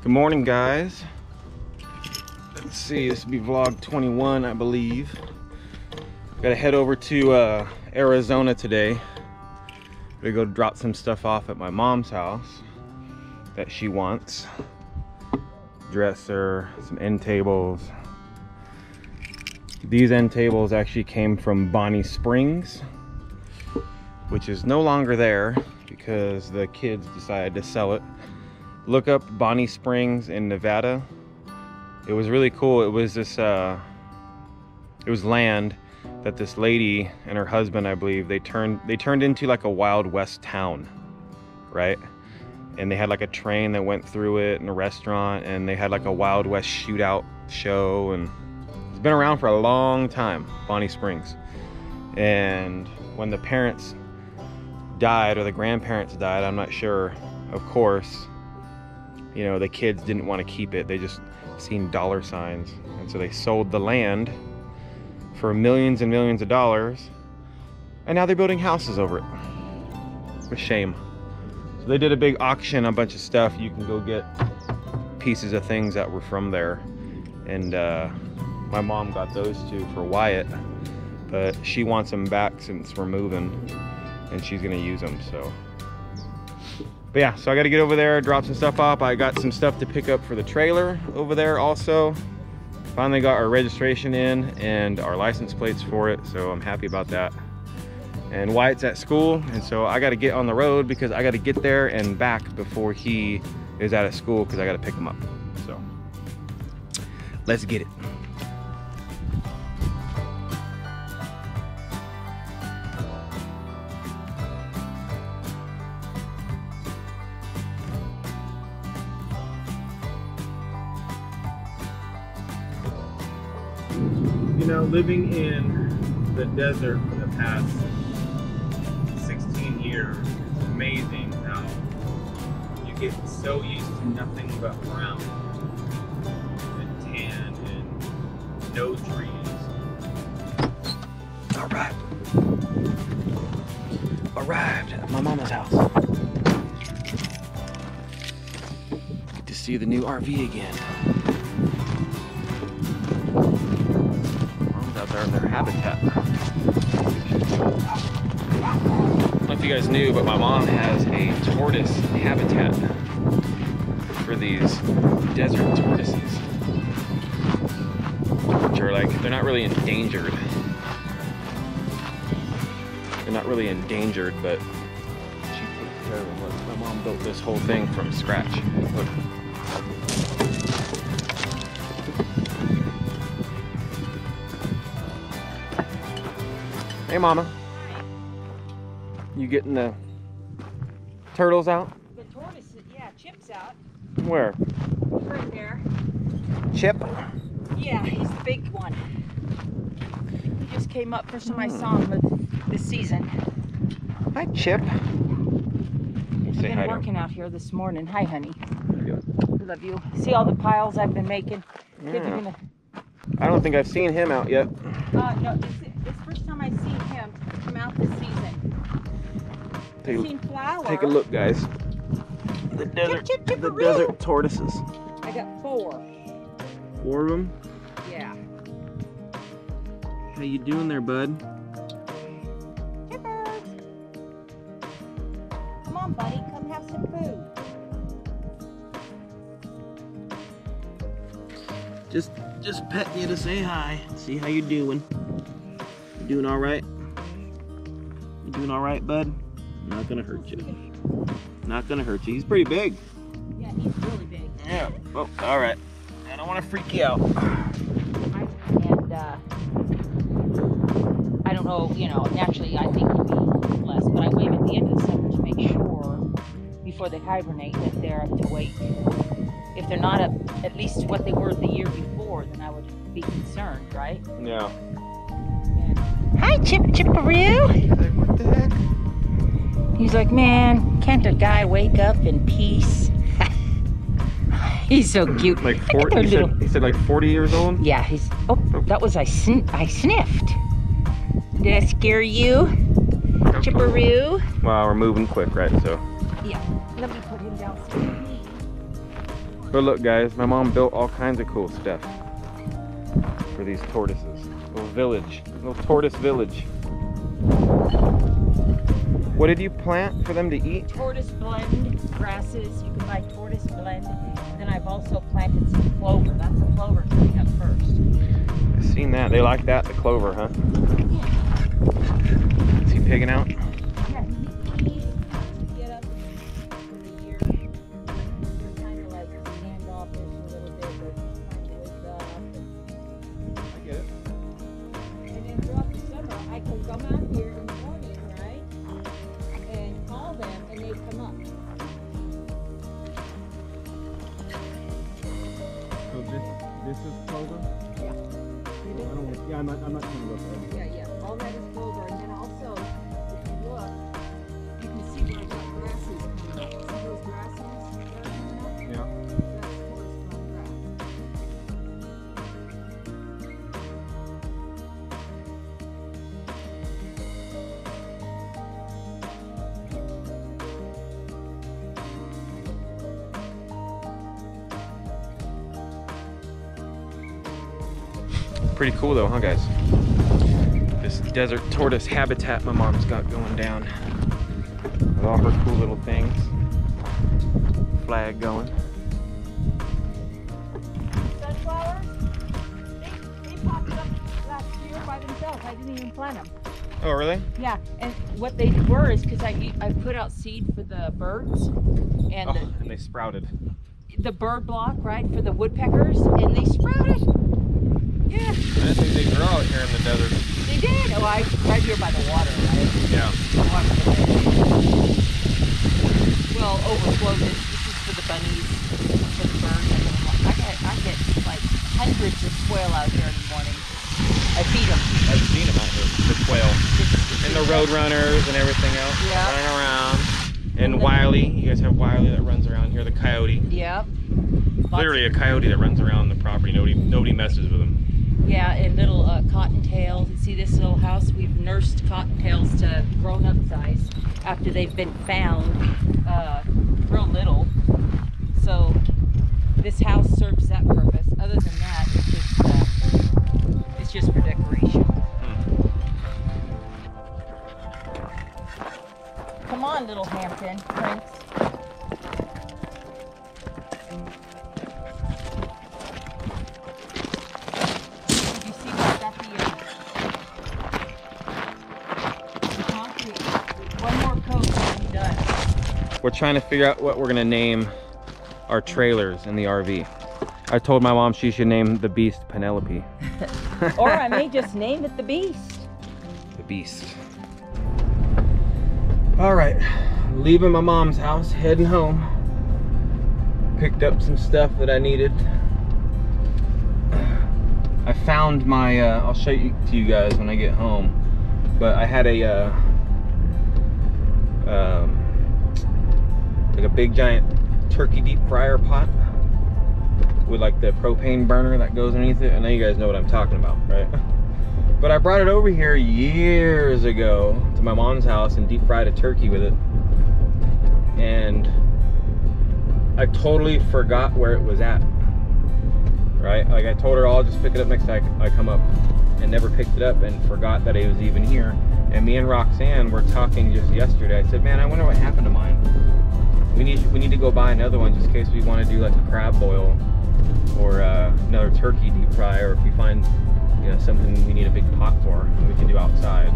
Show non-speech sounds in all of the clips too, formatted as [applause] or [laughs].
Good morning, guys. Let's see, this will be vlog 21, I believe. Gotta head over to uh, Arizona today. Gonna go drop some stuff off at my mom's house that she wants. Dresser, some end tables. These end tables actually came from Bonnie Springs, which is no longer there because the kids decided to sell it. Look up Bonnie Springs in Nevada. It was really cool. It was this, uh, it was land that this lady and her husband, I believe, they turned they turned into like a Wild West town, right? And they had like a train that went through it and a restaurant, and they had like a Wild West shootout show, and it's been around for a long time, Bonnie Springs. And when the parents died or the grandparents died, I'm not sure. Of course, you know the kids didn't want to keep it. They just seen dollar signs, and so they sold the land for millions and millions of dollars, and now they're building houses over it. A shame. So they did a big auction, a bunch of stuff. You can go get pieces of things that were from there, and uh, my mom got those two for Wyatt, but she wants them back since we're moving, and she's gonna use them. So. But yeah, so I gotta get over there, drop some stuff off. I got some stuff to pick up for the trailer over there also. Finally got our registration in and our license plates for it so i'm happy about that. And wyatt's at school and so i got to get on the road because i got to get there and back before he is out of school because i got to pick him up so. Let's get it you know, living in the desert for the past 16 years, it's amazing how you get so used to nothing but brown and tan and no trees. All right. Arrived at my mama's house. Get to see the new RV again. Their habitat. I don't know if you guys knew, but my mom has a tortoise habitat for these desert tortoises. Which are like, they're not really endangered. They're not really endangered, but she care of them. My mom built this whole thing from scratch. Look. Hey, Mama. You getting the turtles out? The tortoise, yeah, Chip's out. Where? Right there. Chip? Yeah, he's the big one. He just came up for some I saw him this season. Hi, Chip. He's Say been hi to working out here this morning. Hi, honey. There you go. Love you. See all the piles I've been making? Yeah. gonna- I don't think I've seen him out yet. Uh, no, this is this first time I see him come out this season. Take, a- seen Flower. take a look, guys. The desert, chip, the desert tortoises. I got four. Four of them. Yeah. How you doing there, bud? Chipper. Come on, buddy. Come have some food. Just, just petting you to say hi. See how you're doing. You doing all right? You doing all right, bud? Not gonna hurt you. Not gonna hurt you. He's pretty big. Yeah, he's really big. Yeah. Oh, all right. I don't want to freak you out. And uh, I don't know, you know, naturally I think it'd be less, but I wait at the end of the summer to make sure before they hibernate that they're up to weight. If they're not up at least what they were the year before, then I would be concerned, right? Yeah. Hi, Chip Chipperoo. What the heck? He's like, man, can't a guy wake up in peace? [laughs] he's so cute. Like 40. their He little- said, he said like 40 years old. Yeah, he's. Oh, oh, that was I. Sn- I sniffed. Did I scare you, Chipperoo? Wow, we're moving quick, right? So Yeah. Let me put him down. But look guys, my mom built all kinds of cool stuff for these tortoises. Little village, little tortoise village. What did you plant for them to eat? Tortoise blend grasses. You can buy tortoise blend. And then I've also planted some clover. That's the clover coming up first. I've seen that. They like that, the clover, huh? Is he pigging out? I can come out here in the morning, right? And call them and they come up. So this this is clover? Yeah. I don't, yeah, I'm not, I'm not to look at Pretty cool though, huh guys? This desert tortoise habitat my mom's got going down. With all her cool little things. Flag going. Sunflowers, they, they popped up last year by themselves. I didn't even plant them. Oh really? Yeah, and what they were is because I I put out seed for the birds and Oh, the, and they sprouted. the bird block, right, for the woodpeckers, and they sprouted. Yeah, I didn't think they grow out here in the desert. they did. Oh, I right here by the water, right? Yeah. Well, overflow this. This is for the bunnies, for the birds. I get, I get like hundreds of quail out here in the morning. I feed them. I've seen them out here, the quail. And the road runners and everything else Yeah. running around. And Wiley, you guys have Wiley that runs around here, the coyote. Yep. Lots Literally a coyote that runs around the property. Nobody nobody messes with him. Yeah, and little uh, cottontails. You see this little house? We've nursed cottontails to grown-up size after they've been found uh, real little. So this house serves that purpose. Other than that, it's just uh, it's just for decoration. Come on, little Hampton Prince. We're trying to figure out what we're gonna name our trailers in the RV. I told my mom she should name the beast Penelope. [laughs] Or I may just name it the Beast. The beast. All right, leaving my mom's house, heading home. Picked up some stuff that I needed. I found my, uh, I'll show you to you guys when I get home. But I had a, uh, um, like a big giant turkey deep fryer pot with like the propane burner that goes underneath it. I know you guys know what I'm talking about, right? [laughs] But I brought it over here years ago to my mom's house and deep fried a turkey with it. And I totally forgot where it was at. Right? Like I told her oh, I'll just pick it up next time I come up and never picked it up and forgot that it was even here. And me and Roxane were talking just yesterday. I said, man, I wonder what happened to mine. We need we need to go buy another one just in case we want to do like a crab boil or uh, another turkey deep fry or if we find you know, something we need a big pot for we can do outside.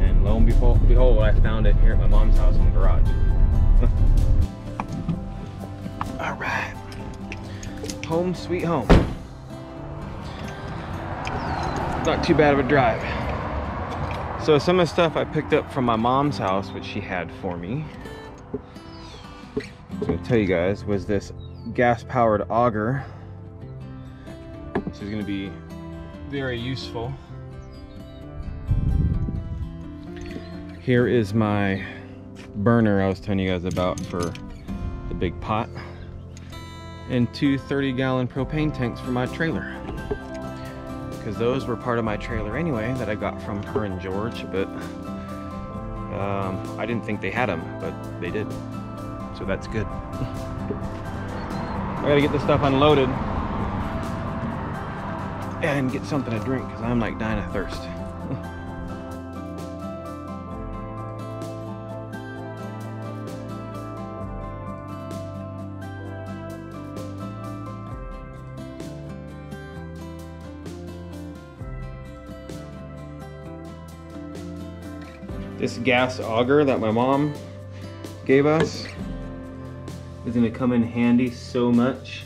And lo and behold, behold, I found it here at my mom's house in the garage. [laughs] All right. Home sweet home. Not too bad of a drive. So some of the stuff I picked up from my mom's house, which she had for me, I'm gonna tell you guys, was this gas-powered auger, which is gonna be very useful. Here is my burner I was telling you guys about for the big pot. And two 30 gallon propane tanks for my trailer. Because those were part of my trailer anyway that I got from her and George, but um, I didn't think they had them, but they did. So that's good. I gotta get this stuff unloaded and get something to drink because I'm like dying of thirst. [laughs] this gas auger that my mom gave us is gonna come in handy so much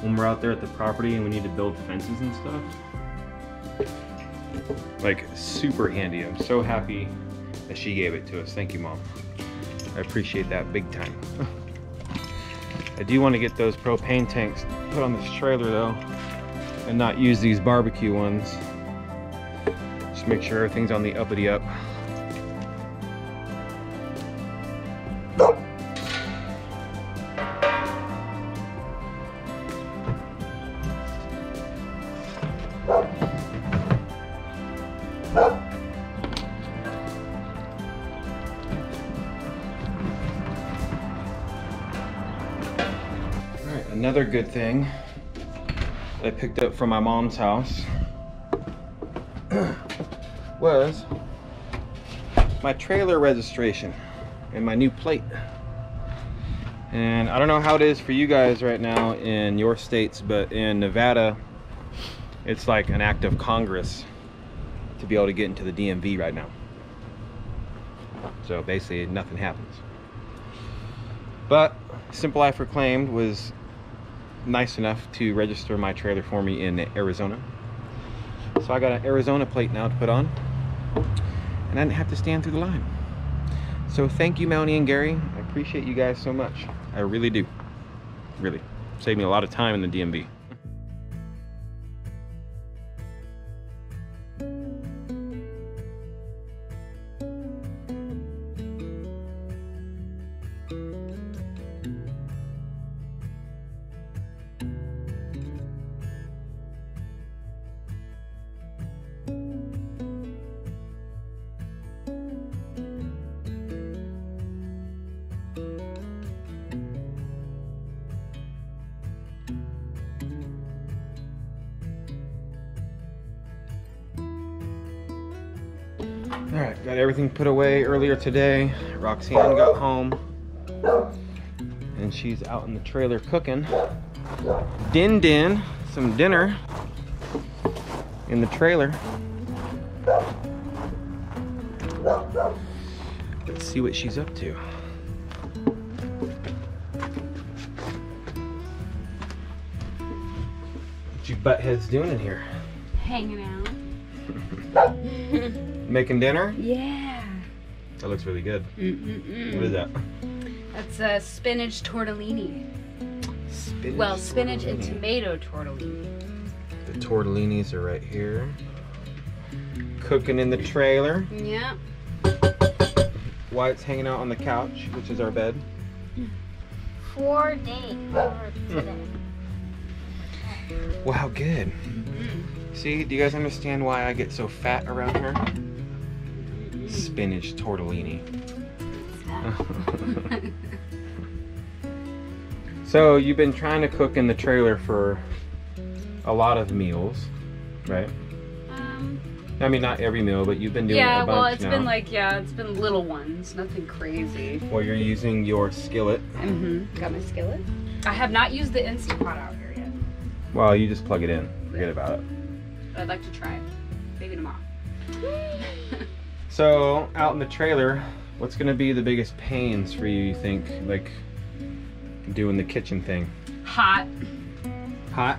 when we're out there at the property and we need to build fences and stuff. Like super handy. I'm so happy that she gave it to us. Thank you, mom. I appreciate that big time. I do want to get those propane tanks put on this trailer though and not use these barbecue ones. Just make sure everything's on the uppity up. Another good thing that I picked up from my mom's house [clears throat] was my trailer registration and my new plate. And I don't know how it is for you guys right now in your states, but in Nevada, it's like an act of Congress to be able to get into the DMV right now. So basically, nothing happens. But Simple Life Reclaimed was nice enough to register my trailer for me in Arizona. So I got an Arizona plate now to put on, and I didn't have to stand through the line. So thank you, Melanie and Gary. I appreciate you guys so much. I really do. Really. Saved me a lot of time in the DMV. Got everything put away earlier today. Roxane got home and she's out in the trailer cooking. Din Din, some dinner in the trailer. Let's see what she's up to. What you buttheads doing in here? Hanging out. [laughs] Making dinner? Yeah. That looks really good. Mm-mm-mm. What is that? That's a spinach tortellini. Spinach Well, spinach and tomato tortellini. The tortellinis are right here. Cooking in the trailer. Yeah. Wyatt's hanging out on the couch, which is our bed. Four days or today. Wow, good. Mm-hmm. See, do you guys understand why I get so fat around here? Spinach tortellini. [laughs] so you've been trying to cook in the trailer for a lot of meals, right? Um, I mean, not every meal, but you've been doing yeah, a bunch well, it's now. been like, yeah, it's been little ones. Nothing crazy. Well, you're using your skillet. Mm-hmm. Got my skillet. I have not used the Instapot out here yet. Well, you just plug it in. Forget about it. But I'd like to try it. Maybe tomorrow. [laughs] So, out in the trailer, what's going to be the biggest pains for you, you think? Like, doing the kitchen thing? Hot. Hot?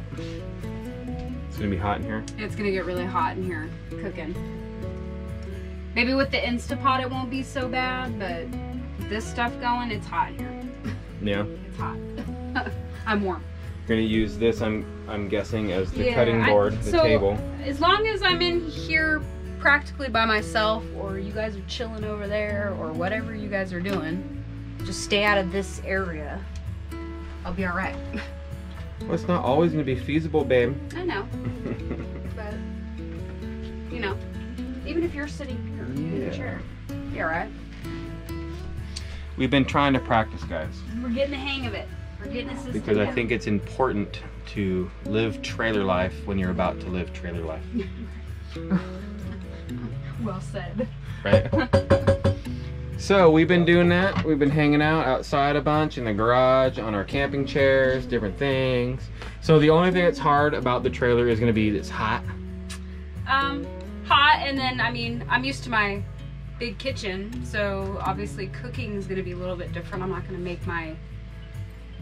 It's going to be hot in here? It's gonna get really hot in here cooking. Maybe with the Instapot it won't be so bad, but this stuff going, it's hot in here. Yeah. It's hot. [laughs] I'm warm. You're going to use this, I'm I'm guessing, as the Yeah, cutting I- board, the so- table. As long as I'm in here practically by myself, or you guys are chilling over there, or whatever you guys are doing, just stay out of this area. I'll be alright. [laughs] Well, it's not always going to be feasible, babe. I know, [laughs] but you know, even if you're sitting here in Yeah. the chair, be alright. We've been trying to practice, guys. We're getting the hang of it. We're getting assisted. because I think it's important to live trailer life when you're about to live trailer life, [laughs] Well said. right? [laughs] so we've been doing that. We've been hanging out outside a bunch in the garage on our camping chairs, different things. So the only thing that's hard about the trailer is going to be it's hot. Um, hot, and then I mean, I'm used to my big kitchen, so obviously cooking is gonna be a little bit different. I'm not gonna make my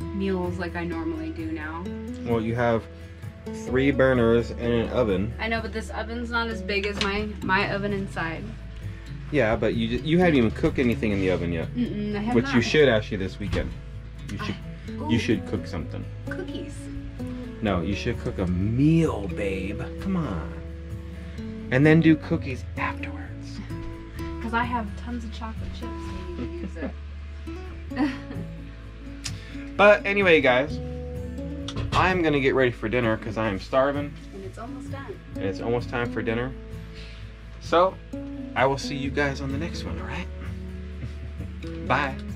meals like I normally do now. Well, you have three burners and an oven. I know, but this oven's not as big as my my oven inside. Yeah, but you you haven't even cooked anything in the oven yet, Mm-mm, I have which not. you should actually this weekend. You should you should cook something. cookies. No, you should cook a meal, babe. Come on. And then do cookies afterwards. [laughs] Because I have tons of chocolate chips. Need to use it. [laughs] But anyway, guys, I'm gonna get ready for dinner because I am starving and it's almost done. and it's almost time for dinner. So, I will see you guys on the next one, alright? [laughs] Bye. Bye.